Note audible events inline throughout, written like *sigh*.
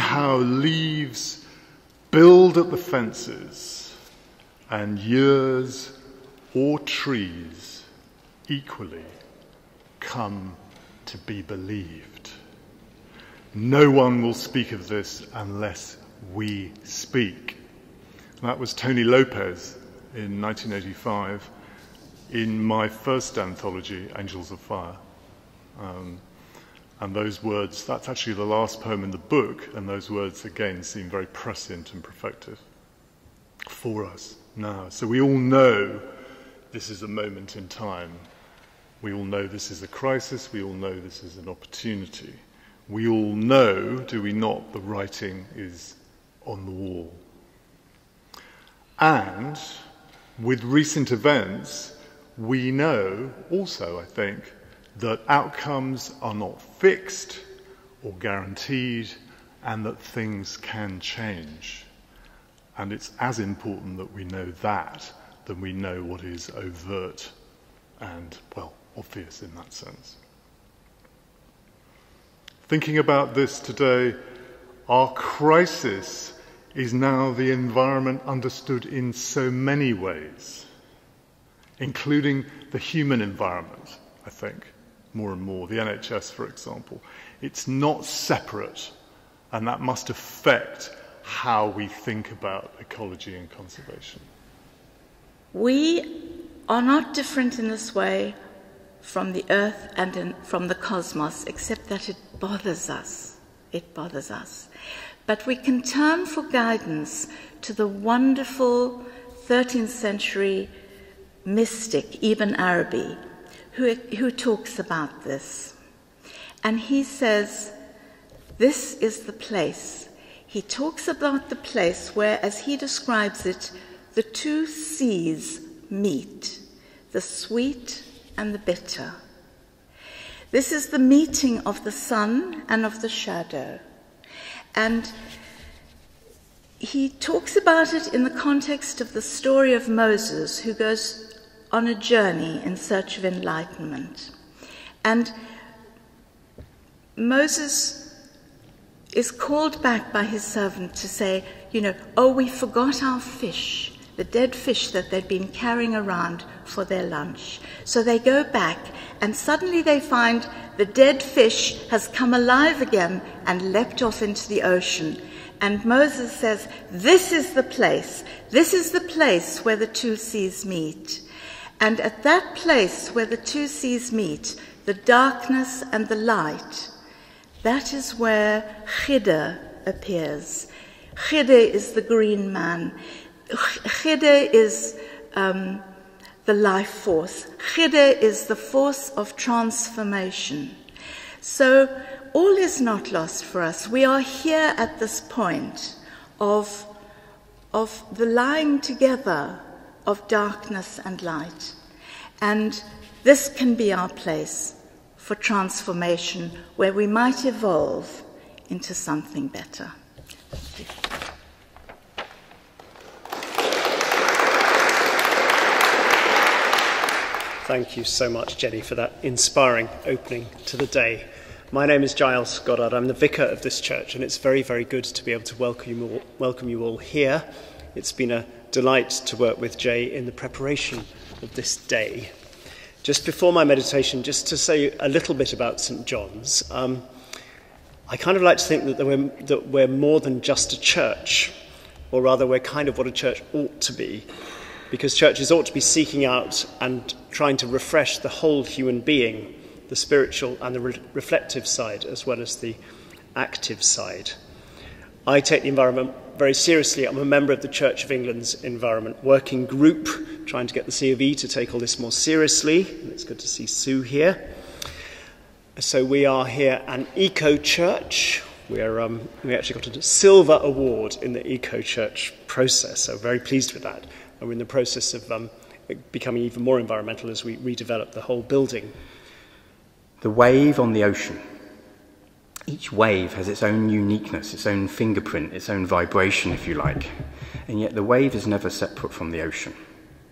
how leaves build at the fences and years or trees equally come to be believed. No one will speak of this unless we speak. That was Tony Lopez in 1985 in my first anthology, Angels of Fire. Um, and those words, that's actually the last poem in the book, and those words again seem very prescient and perfective for us now. So we all know this is a moment in time. We all know this is a crisis. We all know this is an opportunity. We all know, do we not, the writing is on the wall. And with recent events, we know also, I think, that outcomes are not fixed or guaranteed and that things can change. And it's as important that we know that than we know what is overt and, well, obvious in that sense. Thinking about this today, our crisis is now the environment understood in so many ways, including the human environment, I think more and more, the NHS, for example. It's not separate, and that must affect how we think about ecology and conservation. We are not different in this way from the earth and in, from the cosmos, except that it bothers us. It bothers us. But we can turn for guidance to the wonderful 13th century mystic Ibn Arabi, who, who talks about this. And he says, This is the place. He talks about the place where, as he describes it, the two seas meet the sweet and the bitter. This is the meeting of the sun and of the shadow. And he talks about it in the context of the story of Moses, who goes on a journey in search of enlightenment. And Moses is called back by his servant to say, you know, oh, we forgot our fish, the dead fish that they'd been carrying around for their lunch. So they go back, and suddenly they find the dead fish has come alive again and leapt off into the ocean. And Moses says, This is the place, this is the place where the two seas meet. And at that place where the two seas meet, the darkness and the light, that is where Khidr appears. Khidr is the green man. Khidr is um, the life force. Khidr is the force of transformation. So all is not lost for us. We are here at this point of, of the lying together of darkness and light. And this can be our place for transformation where we might evolve into something better. Thank you so much, Jenny, for that inspiring opening to the day. My name is Giles Goddard. I'm the vicar of this church, and it's very, very good to be able to welcome you all, welcome you all here. It's been a delight to work with Jay in the preparation of this day. Just before my meditation, just to say a little bit about St. John's, um, I kind of like to think that we're, that we're more than just a church, or rather, we're kind of what a church ought to be, because churches ought to be seeking out and trying to refresh the whole human being, the spiritual and the re- reflective side, as well as the active side. I take the environment very seriously. I'm a member of the Church of England's Environment Working Group, trying to get the C of E to take all this more seriously. And it's good to see Sue here. So we are here an eco church. We're, um, we actually got a silver award in the eco church process, so very pleased with that. And we're in the process of um, becoming even more environmental as we redevelop the whole building. The wave on the ocean each wave has its own uniqueness, its own fingerprint, its own vibration, if you like. And yet the wave is never separate from the ocean.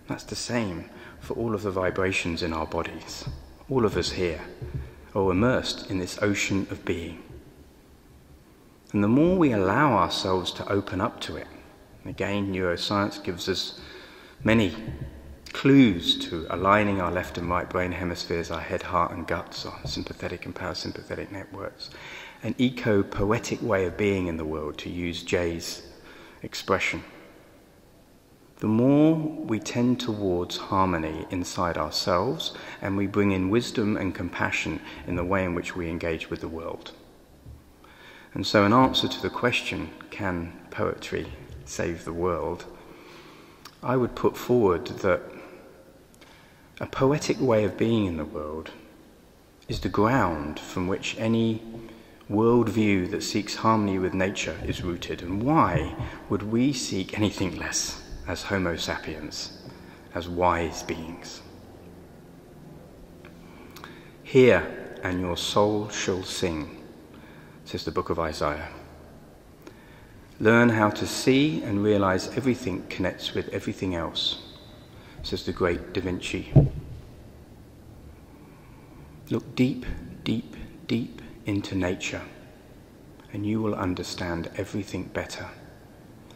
That's the same for all of the vibrations in our bodies. All of us here are immersed in this ocean of being. And the more we allow ourselves to open up to it, again, neuroscience gives us many clues to aligning our left and right brain hemispheres, our head, heart, and guts, our sympathetic and parasympathetic networks. An eco poetic way of being in the world, to use Jay's expression. The more we tend towards harmony inside ourselves and we bring in wisdom and compassion in the way in which we engage with the world. And so, in answer to the question, can poetry save the world? I would put forward that a poetic way of being in the world is the ground from which any worldview that seeks harmony with nature is rooted. And why would we seek anything less as Homo sapiens, as wise beings? Hear, and your soul shall sing says the book of Isaiah. Learn how to see and realize everything connects with everything else, says the great Da Vinci. Look deep, deep, deep into nature, and you will understand everything better,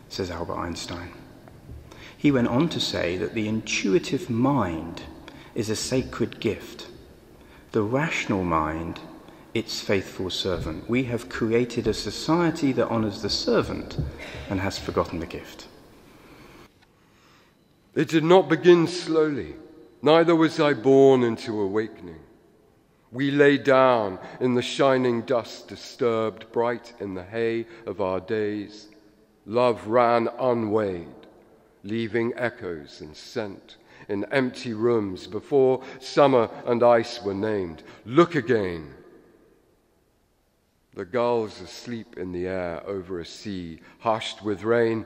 says Albert Einstein. He went on to say that the intuitive mind is a sacred gift. The rational mind its faithful servant. We have created a society that honours the servant and has forgotten the gift. It did not begin slowly, neither was I born into awakening. We lay down in the shining dust, disturbed, bright in the hay of our days. Love ran unweighed, leaving echoes and scent in empty rooms before summer and ice were named. Look again the gulls asleep in the air over a sea hushed with rain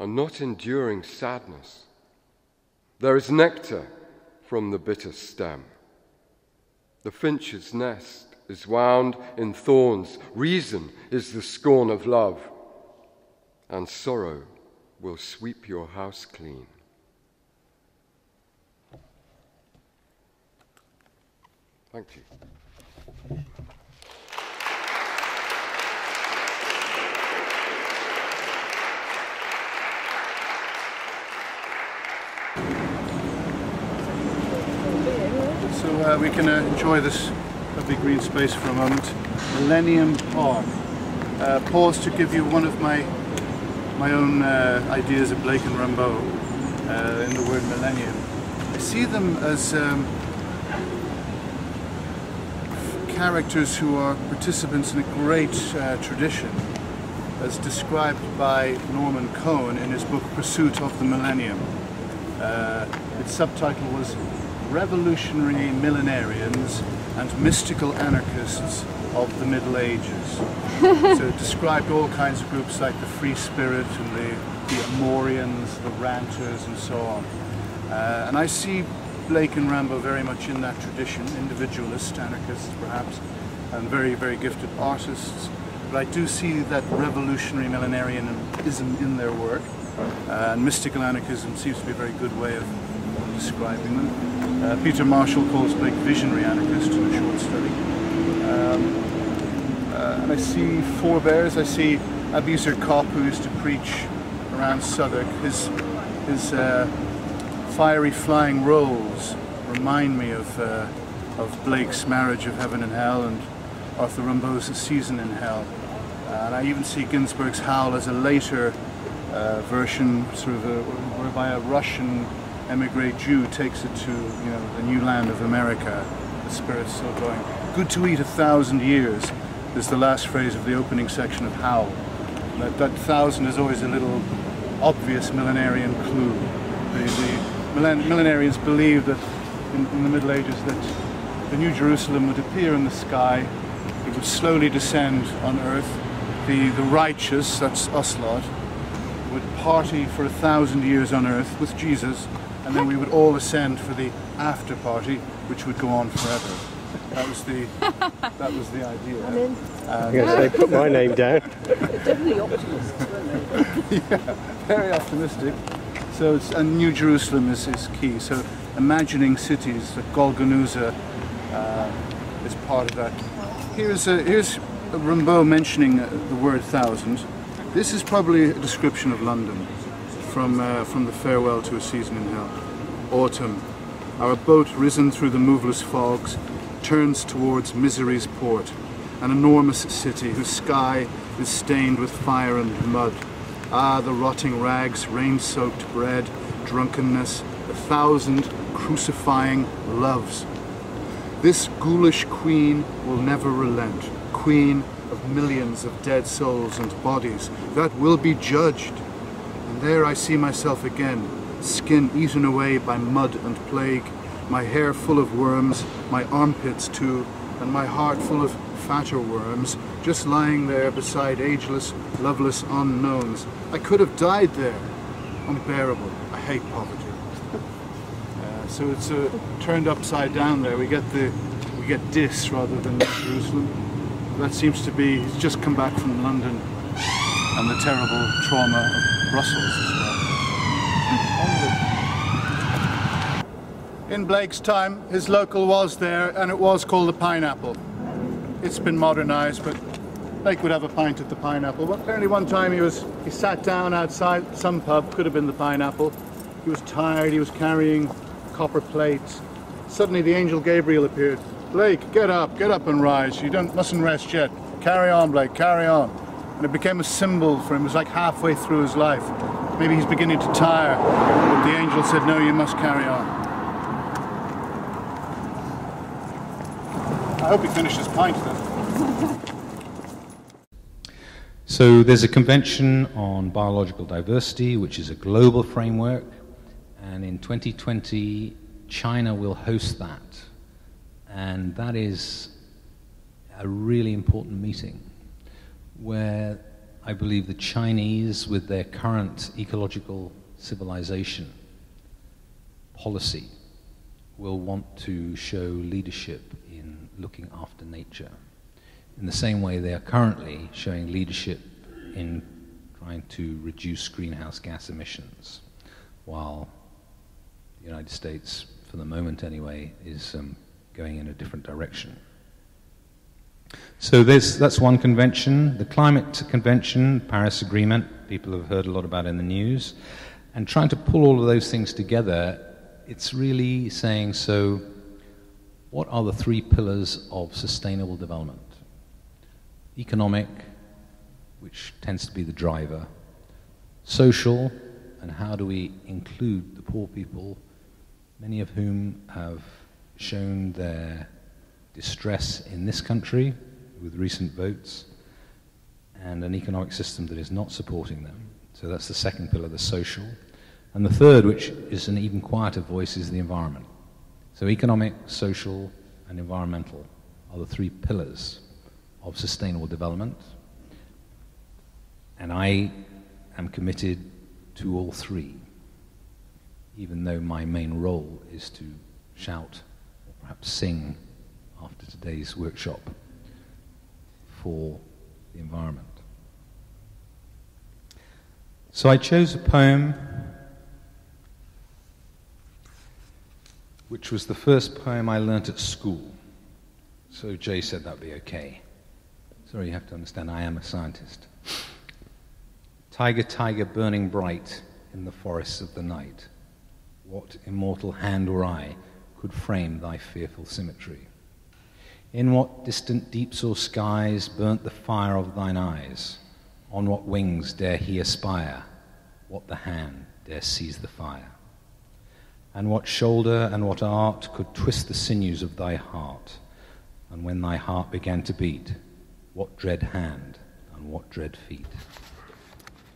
are not enduring sadness. There is nectar from the bitter stem. The finch's nest is wound in thorns. Reason is the scorn of love, and sorrow will sweep your house clean. Thank you. So uh, we can uh, enjoy this lovely green space for a moment. Millennium Park. Uh, pause to give you one of my my own uh, ideas of Blake and uh, in the word millennium. I see them as um, characters who are participants in a great uh, tradition as described by Norman Cohn in his book Pursuit of the Millennium. its subtitle was revolutionary millenarians and mystical anarchists of the Middle Ages. *laughs* so it described all kinds of groups like the Free Spirit and the, the Amorians, the Ranters and so on. Uh, and I see Blake and Rimbaud very much in that tradition, individualist anarchists perhaps, and very, very gifted artists. But I do see that revolutionary millenarianism in their work. Uh, and mystical anarchism seems to be a very good way of describing them. Uh, Peter Marshall calls Blake visionary anarchist in a short study. Um, uh, and I see forebears. I see Abiezer Coppe, who used to preach around Southwark. His, his uh, fiery flying rolls remind me of, uh, of Blake's Marriage of Heaven and Hell and Arthur Rimbaud's Season in Hell. And I even see Ginsberg's Howl as a later uh, version, sort of a, whereby a Russian emigre Jew takes it to you know the new land of America. The spirit's still going. Good to eat a thousand years is the last phrase of the opening section of Howl. That, that thousand is always a little obvious millenarian clue. The, the millen millenarians believed that in, in the Middle Ages that the New Jerusalem would appear in the sky, it would slowly descend on earth. The, the righteous, that's us lot, would party for a thousand years on earth with Jesus and then we would all ascend for the after party, which would go on forever. That was the that was the idea. *laughs* I'm in. I'm going to say put my name down. Definitely optimistic, *laughs* yeah, very optimistic. So it's, and New Jerusalem is, is key. So imagining cities, like Golgonooza uh, is part of that. Here's a, here's Rimbaud mentioning uh, the word thousand, this is probably a description of London from, uh, from the farewell to a season in hell. Autumn. Our boat, risen through the moveless fogs, turns towards misery's port, an enormous city whose sky is stained with fire and mud. Ah, the rotting rags, rain-soaked bread, drunkenness, a thousand crucifying loves. This ghoulish queen will never relent, queen of millions of dead souls and bodies that will be judged. There I see myself again, skin eaten away by mud and plague, my hair full of worms, my armpits too, and my heart full of fatter worms, just lying there beside ageless, loveless unknowns. I could have died there. Unbearable. I hate poverty. *laughs* Uh, so it's uh, turned upside down there. We get the we get Dis rather than Jerusalem. That seems to be he's just come back from London and the terrible trauma Brussels as well. In Blake's time, his local was there, and it was called the Pineapple. It's been modernised, but Blake would have a pint at the Pineapple. But apparently, one time he was he sat down outside some pub, could have been the Pineapple. He was tired. He was carrying copper plates. Suddenly, the angel Gabriel appeared. Blake, get up, get up and rise. You don't mustn't rest yet. Carry on, Blake, carry on. And it became a symbol for him. It was like halfway through his life. Maybe he's beginning to tire. But the angel said, No, you must carry on. I hope he finished his pint then. *laughs* So there's a convention on biological diversity, which is a global framework, and in 2020, China will host that. And that is a really important meeting where I believe the Chinese, with their current ecological civilization policy, will want to show leadership in looking after nature in the same way they are currently showing leadership in trying to reduce greenhouse gas emissions, while the United States, for the moment anyway, is um, going in a different direction. So that's one convention. The climate convention, Paris Agreement, people have heard a lot about in the news. And trying to pull all of those things together, it's really saying so, what are the three pillars of sustainable development? Economic, which tends to be the driver, social, and how do we include the poor people, many of whom have shown their distress in this country with recent votes, and an economic system that is not supporting them. So that's the second pillar, the social. And the third, which is an even quieter voice, is the environment. So economic, social, and environmental are the three pillars of sustainable development. And I am committed to all three, even though my main role is to shout or perhaps sing after today's workshop for the environment. So I chose a poem which was the first poem I learnt at school. So Jay said that'd be okay. Sorry, you have to understand, I am a scientist. Tiger, tiger, burning bright in the forests of the night, what immortal hand or eye could frame thy fearful symmetry? In what distant deeps or skies burnt the fire of thine eyes? On what wings dare he aspire? What the hand dare seize the fire? And what shoulder and what art could twist the sinews of thy heart? And when thy heart began to beat, what dread hand and what dread feet?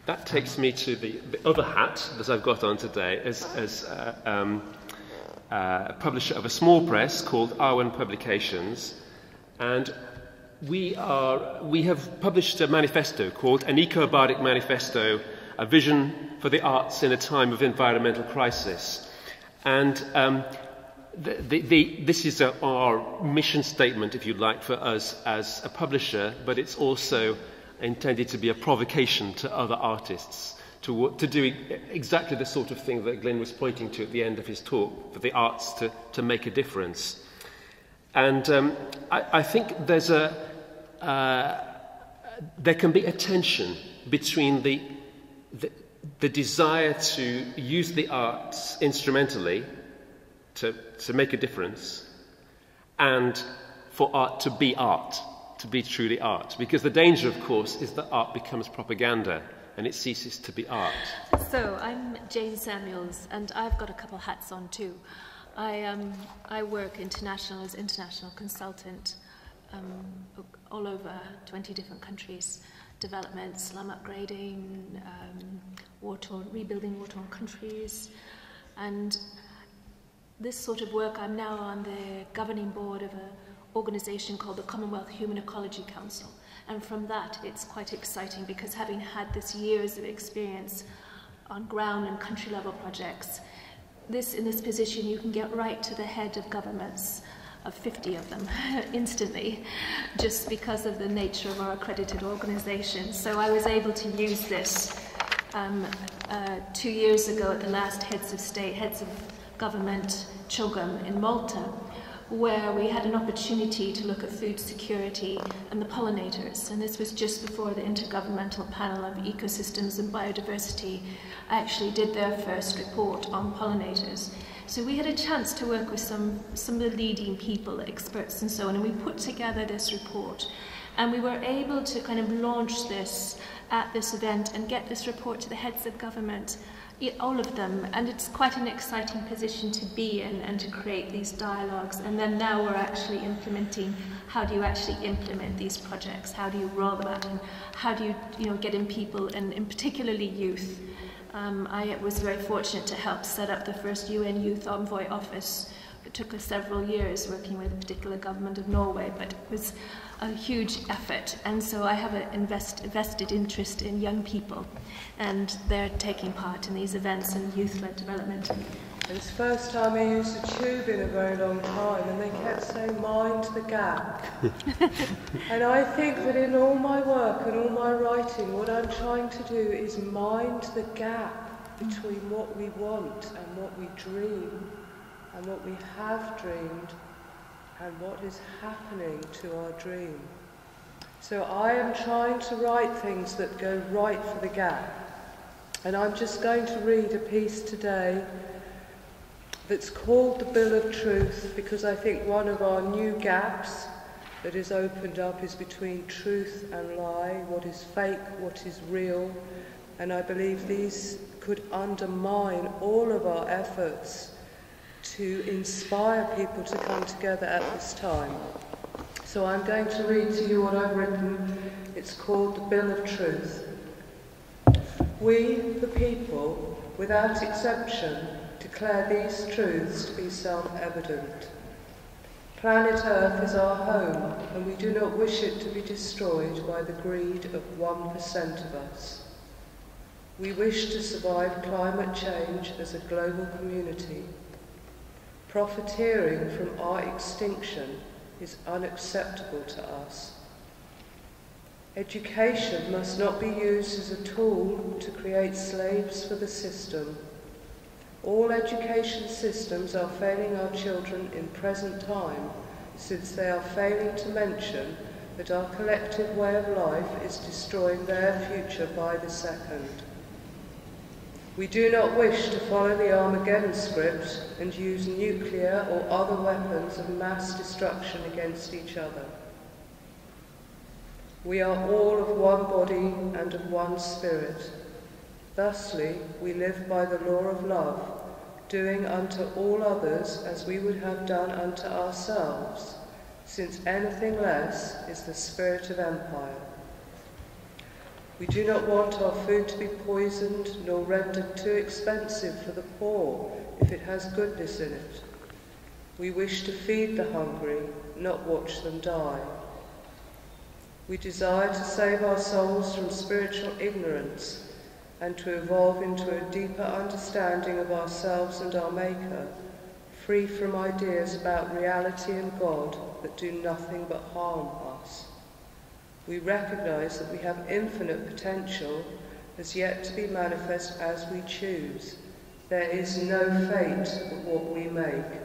That takes me to the, the other hat that I've got on today as, as uh, um, uh, publisher of a small press called Awen Publications. And we, are, we have published a manifesto called An Eco-Bardic Manifesto, a vision for the arts in a time of environmental crisis. And um, the, the, the, this is a, our mission statement, if you like, for us as a publisher, but it's also intended to be a provocation to other artists to, to do exactly the sort of thing that Glenn was pointing to at the end of his talk, for the arts to, to make a difference. And um, I, I think there's a, uh, there can be a tension between the, the, the desire to use the arts instrumentally to, to make a difference and for art to be art, to be truly art. Because the danger, of course, is that art becomes propaganda and it ceases to be art. So, I'm Jane Samuels, and I've got a couple hats on too. I, um, I work international as international consultant um, all over 20 different countries development, slum upgrading, um, war-torn, rebuilding war-torn countries. And this sort of work, I'm now on the governing board of an organization called the Commonwealth Human Ecology Council. And from that, it's quite exciting because having had this years of experience on ground and country level projects, this in this position you can get right to the head of governments of 50 of them *laughs* instantly just because of the nature of our accredited organization. So I was able to use this um, uh, two years ago at the last heads of state, heads of government CHOGM in Malta where we had an opportunity to look at food security and the pollinators. And this was just before the Intergovernmental Panel of Ecosystems and Biodiversity actually did their first report on pollinators. So we had a chance to work with some, some of the leading people, experts and so on, and we put together this report. And we were able to kind of launch this at this event and get this report to the heads of government all of them, and it's quite an exciting position to be in and to create these dialogues. And then now we're actually implementing how do you actually implement these projects? How do you roll them out? And how do you, you know, get in people, and in particularly youth? Um, I was very fortunate to help set up the first UN Youth Envoy office. It took us several years working with a particular government of Norway, but it was a huge effort. And so I have an invest, vested interest in young people, and they're taking part in these events and youth-led development. It's the first time I used a tube in a very long time, and they kept saying, mind the gap. *laughs* and I think that in all my work and all my writing, what I'm trying to do is mind the gap between what we want and what we dream and what we have dreamed and what is happening to our dream. So I am trying to write things that go right for the gap. And I'm just going to read a piece today that's called the Bill of Truth because I think one of our new gaps that is opened up is between truth and lie, what is fake, what is real. And I believe these could undermine all of our efforts to inspire people to come together at this time. So I'm going to read to you what I've written. It's called the Bill of Truth. We, the people, without exception, declare these truths to be self-evident. Planet Earth is our home, and we do not wish it to be destroyed by the greed of 1% of us. We wish to survive climate change as a global community Profiteering from our extinction is unacceptable to us. Education must not be used as a tool to create slaves for the system. All education systems are failing our children in present time since they are failing to mention that our collective way of life is destroying their future by the second. We do not wish to follow the Armageddon script and use nuclear or other weapons of mass destruction against each other. We are all of one body and of one spirit. Thusly, we live by the law of love, doing unto all others as we would have done unto ourselves, since anything less is the spirit of empire. We do not want our food to be poisoned nor rendered too expensive for the poor if it has goodness in it. We wish to feed the hungry, not watch them die. We desire to save our souls from spiritual ignorance and to evolve into a deeper understanding of ourselves and our Maker, free from ideas about reality and God that do nothing but harm. We recognize that we have infinite potential as yet to be manifest as we choose. There is no fate but what we make.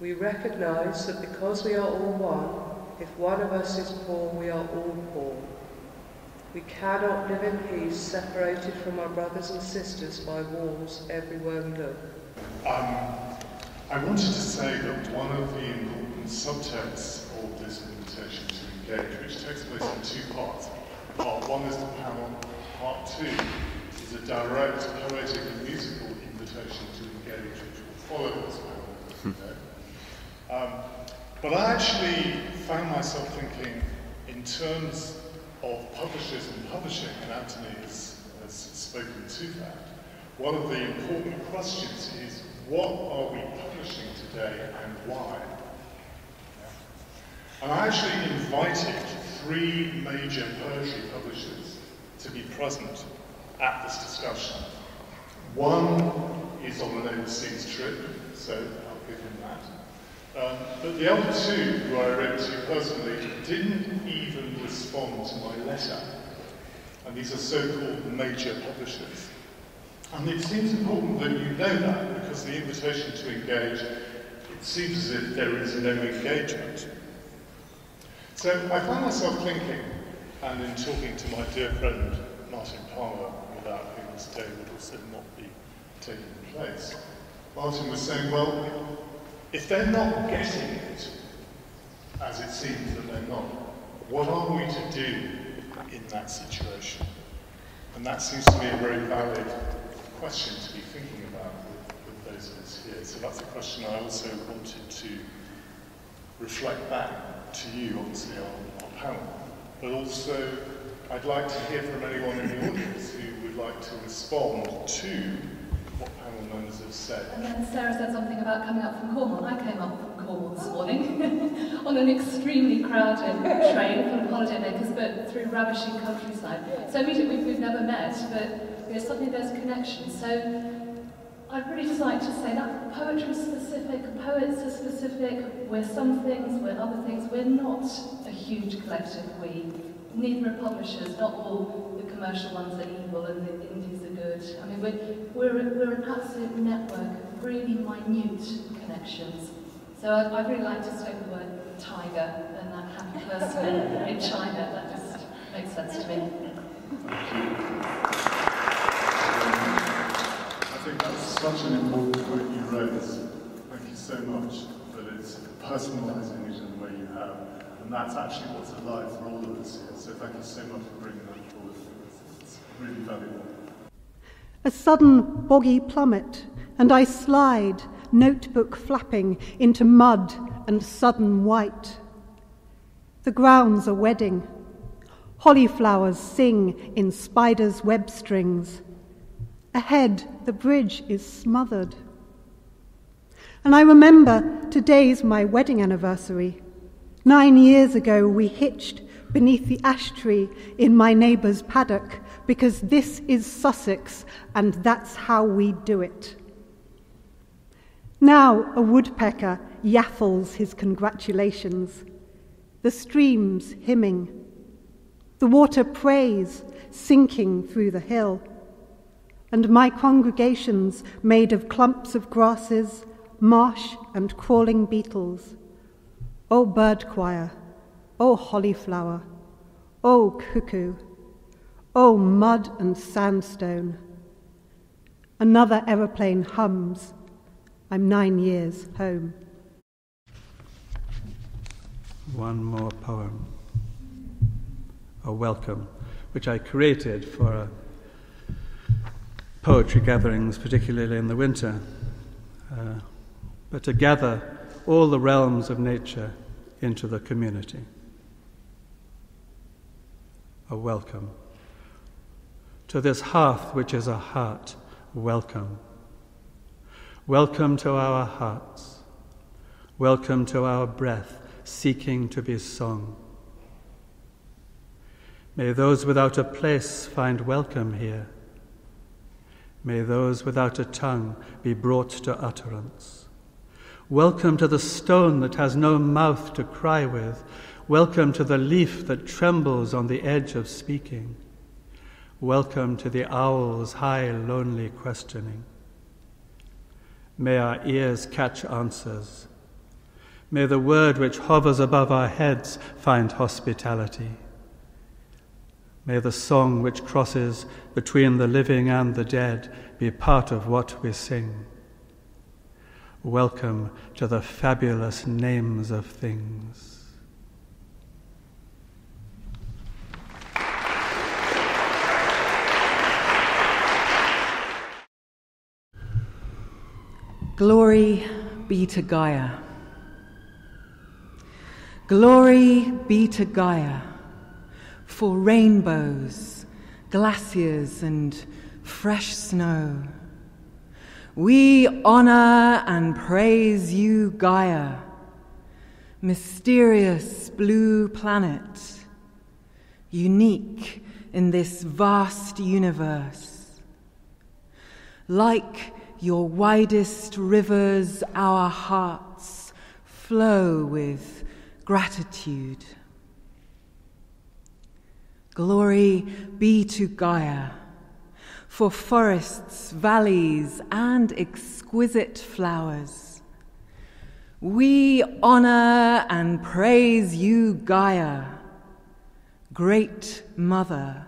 We recognize that because we are all one, If one of us is poor, we are all poor. We cannot live in peace separated from our brothers and sisters by walls everywhere we look. Um, I wanted to say that one of the important subtexts of this invitation to engage, which takes place in two parts. Part one is the panel, part two is a direct poetic and musical invitation to engage, which will follow this panel. um, but I actually found myself thinking in terms of publishers and publishing, and Anthony has, has spoken to that. One of the important questions is what are we publishing today and why? And I actually invited three major poetry publishers to be present at this discussion. One is on an overseas trip, so I'll give him that. Um, but the other two, who I wrote to personally, didn't even respond to my letter. And these are so-called major publishers. And it seems important that you know that, because the invitation to engage, it seems as if there is no engagement. So I find myself thinking, and in talking to my dear friend Martin Palmer, without whom this day would also not be taking place, Martin was saying, well, if they're not getting it, as it seems that they're not, what are we to do in that situation? And that seems to be a very valid question to be thinking about with, with those of us here. So that's a question I also wanted to reflect back to you, obviously, on our panel. But also, I'd like to hear from anyone in the audience who would like to respond to what panel members have said. And then Sarah said something about coming up from Cornwall. I came up from Cornwall this morning *laughs* on an extremely crowded train full of holidaymakers, but through ravishing countryside. So immediately we've, never met, but suddenly there's a connection. So I'd really just like to say that poetry is specific, poets are specific, we're some things, we're other things. We're not a huge collective we. Neither are publishers, not all the commercial ones are evil and the indies are good. I mean, we're, we're, we're an absolute network of really minute connections. So I'd, I'd really like to state the word tiger and that happy person in, *laughs* in China. That just makes sense to me. Think that's such an important point you raised. Thank you so much. That it's personalising it in the way you have. And that's actually what's alive for all of us here. So thank you so much for bringing that forward. It's really valuable. A sudden boggy plummet, and I slide, notebook flapping, into mud and sudden white. The ground's a wedding. Hollyflowers sing in spiders' web strings. Ahead, the bridge is smothered. And I remember today's my wedding anniversary. Nine years ago, we hitched beneath the ash tree in my neighbour's paddock because this is Sussex and that's how we do it. Now a woodpecker yaffles his congratulations. The streams hymning. The water prays, sinking through the hill and my congregations made of clumps of grasses, marsh, and crawling beetles. O bird choir, O hollyflower, O cuckoo, O mud and sandstone. Another aeroplane hums. I'm nine years home. One more poem, a welcome, which I created for a poetry gatherings, particularly in the winter, uh, but to gather all the realms of nature into the community. A welcome. To this hearth, which is a heart, welcome. Welcome to our hearts. Welcome to our breath, seeking to be song. May those without a place find welcome here. May those without a tongue be brought to utterance. Welcome to the stone that has no mouth to cry with. Welcome to the leaf that trembles on the edge of speaking. Welcome to the owl's high, lonely questioning. May our ears catch answers. May the word which hovers above our heads find hospitality. May the song which crosses between the living and the dead be part of what we sing. Welcome to the fabulous names of things. Glory be to Gaia. Glory be to Gaia for rainbows, glaciers, and fresh snow. We honor and praise you, Gaia, mysterious blue planet, unique in this vast universe. Like your widest rivers, our hearts flow with gratitude. Glory be to Gaia for forests, valleys, and exquisite flowers. We honor and praise you, Gaia, Great Mother.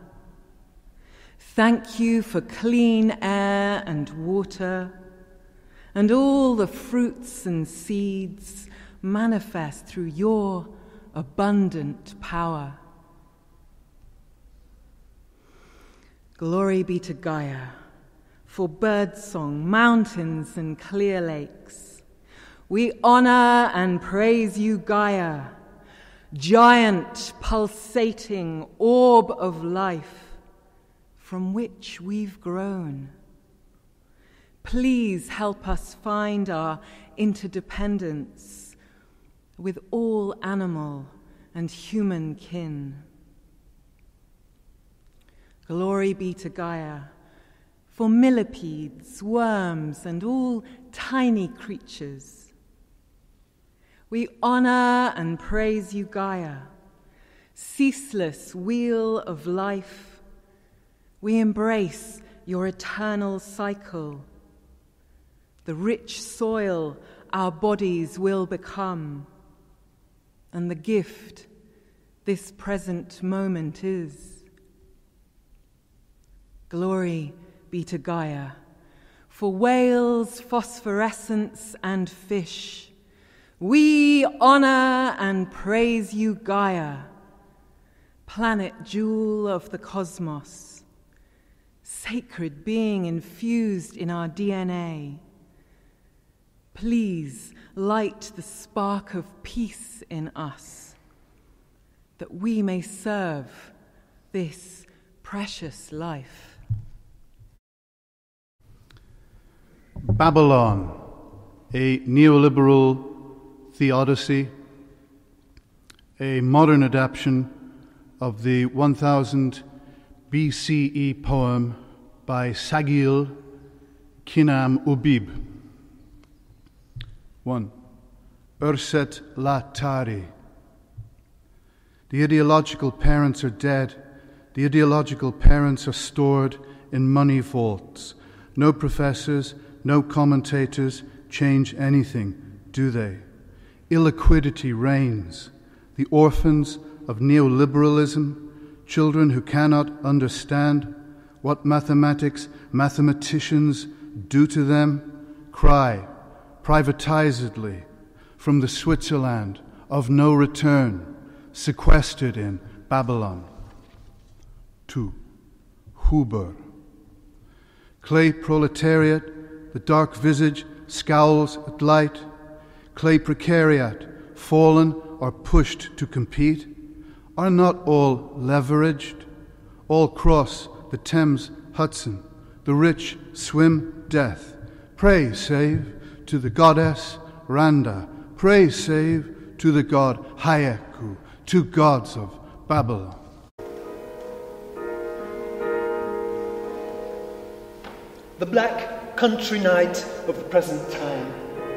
Thank you for clean air and water, and all the fruits and seeds manifest through your abundant power. Glory be to Gaia for birdsong, mountains, and clear lakes. We honor and praise you, Gaia, giant, pulsating orb of life from which we've grown. Please help us find our interdependence with all animal and human kin. Glory be to Gaia for millipedes, worms, and all tiny creatures. We honor and praise you, Gaia, ceaseless wheel of life. We embrace your eternal cycle, the rich soil our bodies will become, and the gift this present moment is. Glory be to Gaia. For whales, phosphorescence, and fish, we honor and praise you, Gaia, planet jewel of the cosmos, sacred being infused in our DNA. Please light the spark of peace in us, that we may serve this precious life. Babylon, a neoliberal theodicy, a modern adaptation of the 1000 BCE poem by Sagil Kinam Ubib. 1. Urset La Tari. The ideological parents are dead. The ideological parents are stored in money vaults. No professors, no commentators change anything, do they? Illiquidity reigns. The orphans of neoliberalism, children who cannot understand what mathematics mathematicians do to them, cry privatizedly from the Switzerland of no return, sequestered in Babylon. 2. Huber. Clay proletariat the dark visage scowls at light, clay precariat, fallen or pushed to compete, are not all leveraged, all cross the Thames Hudson, the rich swim death. Pray save to the goddess Randa, pray save to the god Hayeku, two gods of Babylon. The black country night of the present time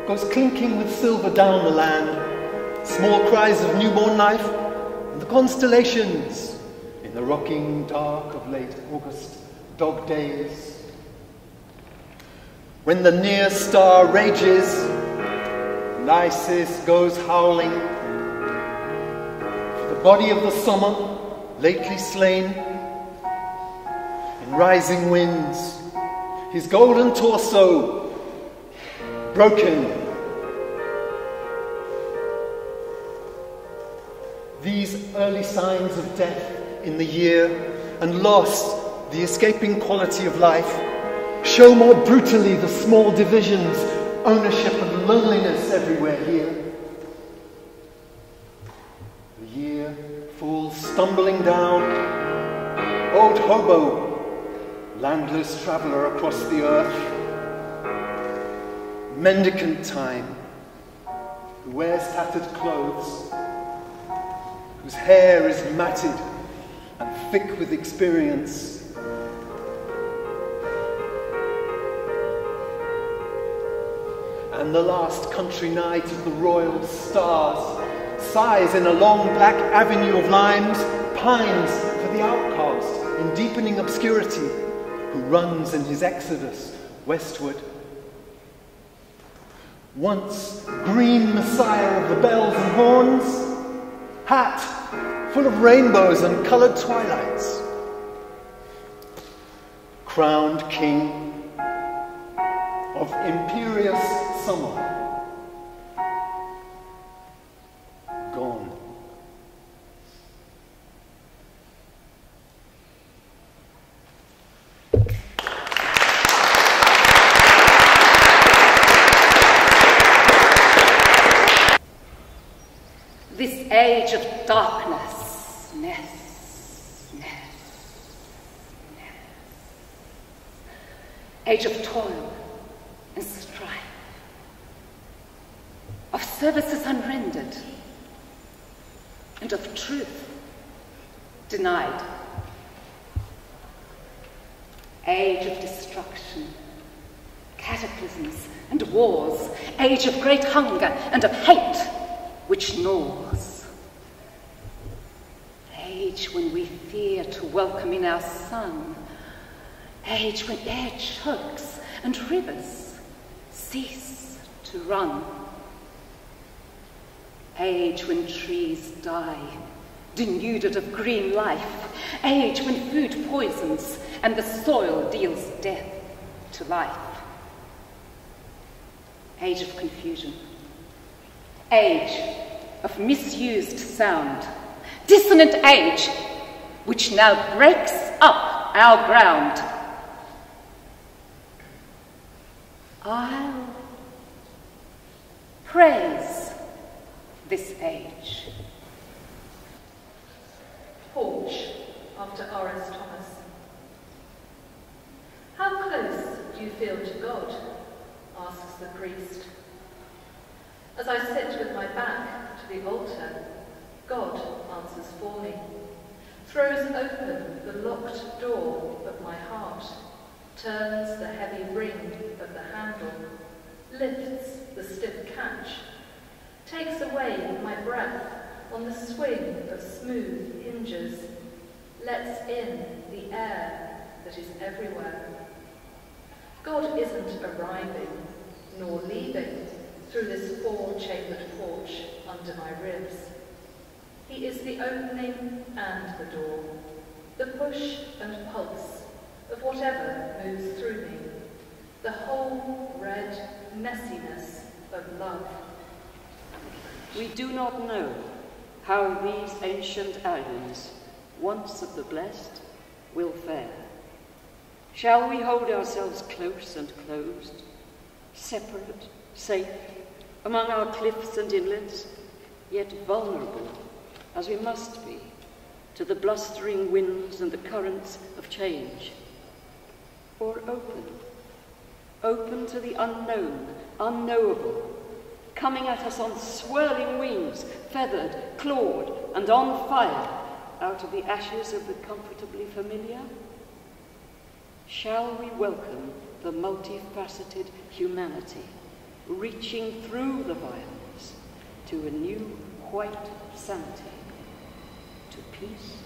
goes clinking with silver down the land, small cries of newborn life, and the constellations in the rocking dark of late August dog days. When the near star rages, and Isis goes howling. The body of the summer, lately slain, in rising winds, his golden torso broken. These early signs of death in the year and lost the escaping quality of life show more brutally the small divisions, ownership, and loneliness everywhere here. The year falls stumbling down, old hobo, landless traveller across the earth, mendicant time, who wears tattered clothes, whose hair is matted and thick with experience. And the last country night of the royal stars sighs in a long black avenue of limes, pines for the outcast in deepening obscurity, who runs in his exodus westward. Once green messiah of the bells and horns, hat full of rainbows and coloured twilights. Crowned king of imperious summer. Gone. This age of darkness, ness, ness, ness. Age of toil and strife, of services unrendered, and of truth denied. Age of destruction, cataclysms, and wars, age of great hunger and of hate which gnaws. Age when we fear to welcome in our sun, age when air chokes and rivers cease to run. Age when trees die, denuded of green life. Age when food poisons and the soil deals death to life. Age of confusion. Age of misused sound. Dissonant age which now breaks up our ground. I'll praise this age. Porch after R.S. Thomas. How close do you feel to God? Asks the priest. As I sit with my back to the altar, God answers for me, throws open the locked door of my heart, turns the heavy ring of the handle, lifts the stiff catch, takes away my breath on the swing of smooth hinges, lets in the air that is everywhere. God isn't arriving nor leaving through this four-chambered porch under my ribs. He is the opening and the door, the push and pulse of whatever moves through me, the whole red messiness of love. We do not know how these ancient islands, once of the blessed, will fare. Shall we hold ourselves close and closed, separate, safe, among our cliffs and inlets, yet vulnerable, as we must be, to the blustering winds and the currents of change? Or open, open to the unknown, unknowable, coming at us on swirling wings, feathered, clawed, and on fire, out of the ashes of the comfortably familiar? Shall we welcome the multifaceted humanity, reaching through the violence to a new white sanity, to peace?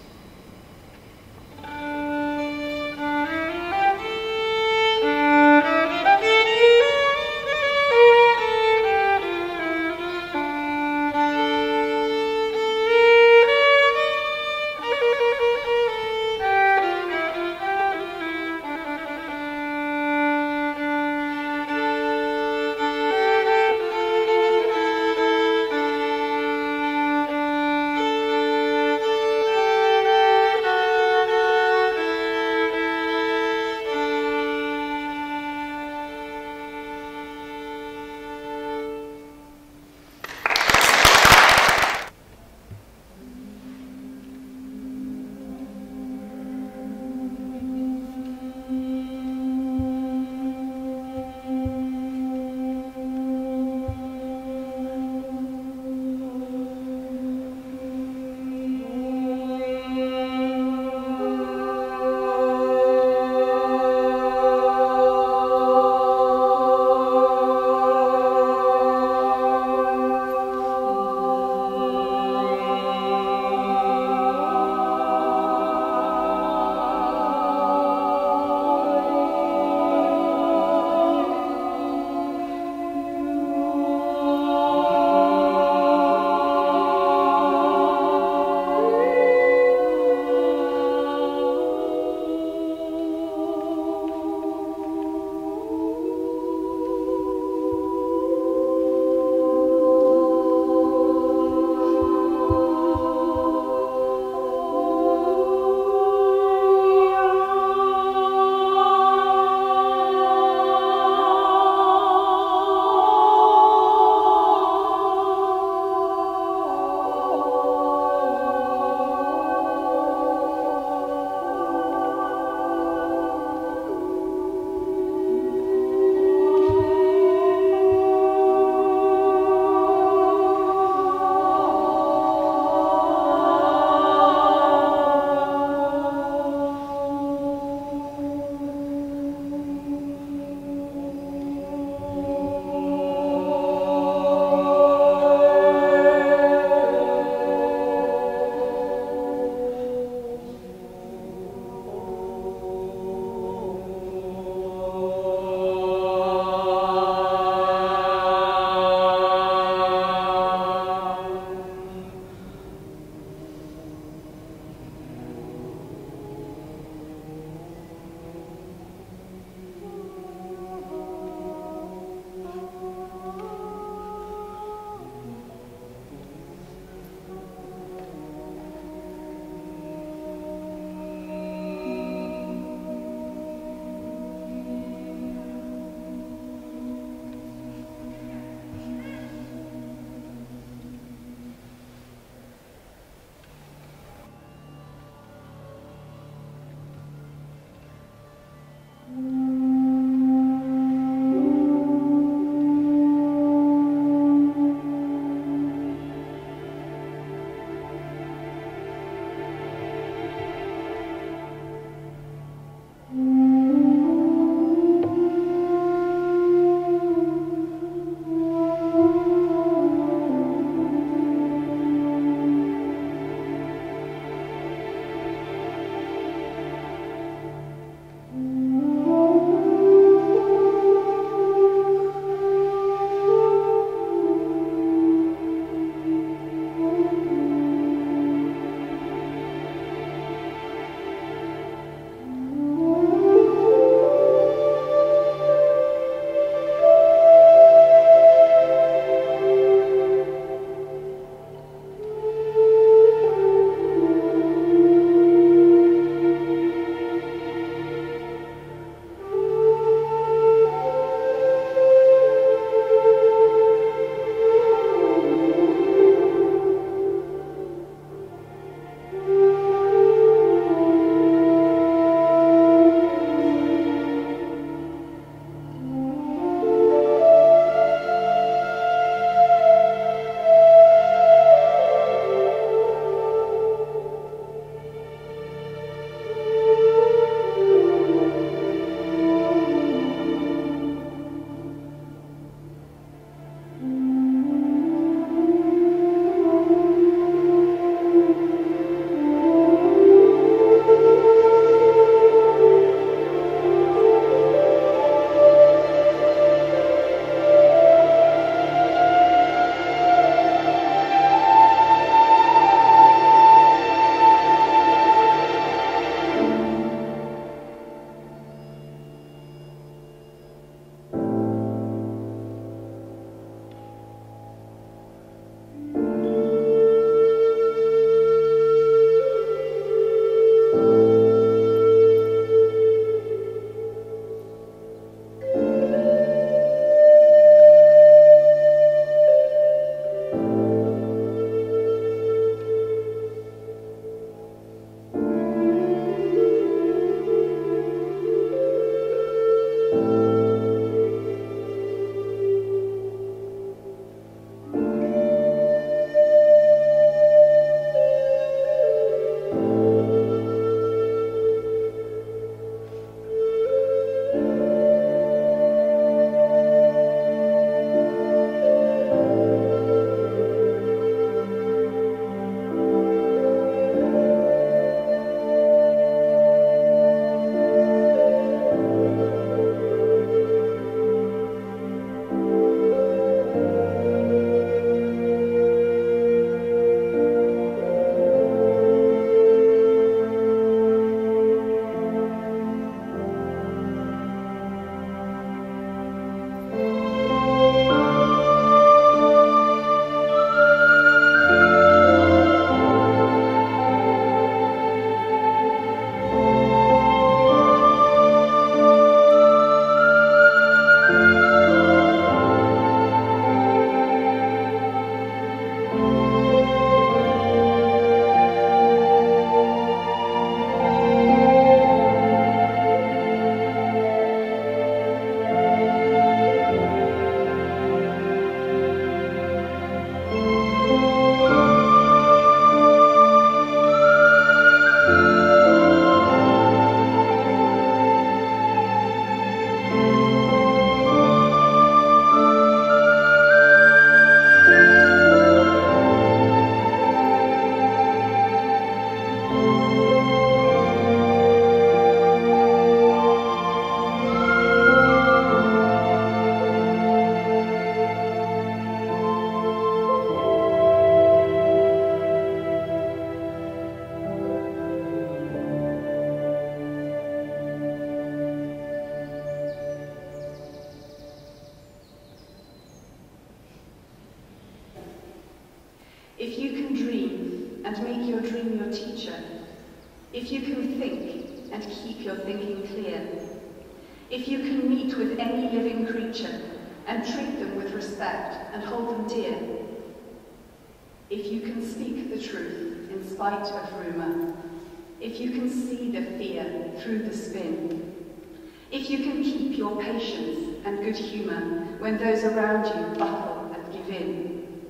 Your patience and good humour when those around you buckle and give in,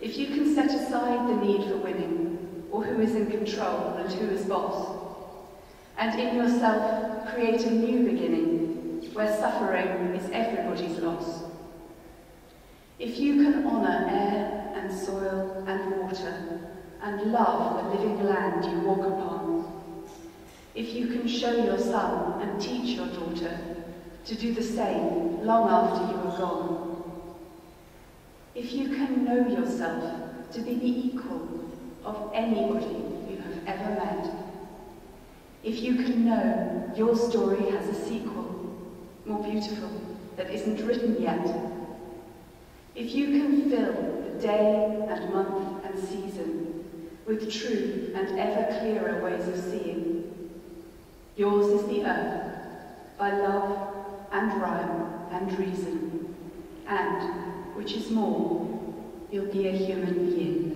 if you can set aside the need for winning, or who is in control and who is boss, and in yourself create a new beginning where suffering is everybody's loss. If you can honour air and soil and water and love the living land you walk upon, if you can show your son and teach your daughter to do the same long after you are gone, if you can know yourself to be the equal of anybody you have ever met, if you can know your story has a sequel, more beautiful, that isn't written yet, if you can fill the day and month and season with true and ever clearer ways of seeing, yours is the earth, by love and rhyme and reason, and, which is more, you'll be a human being.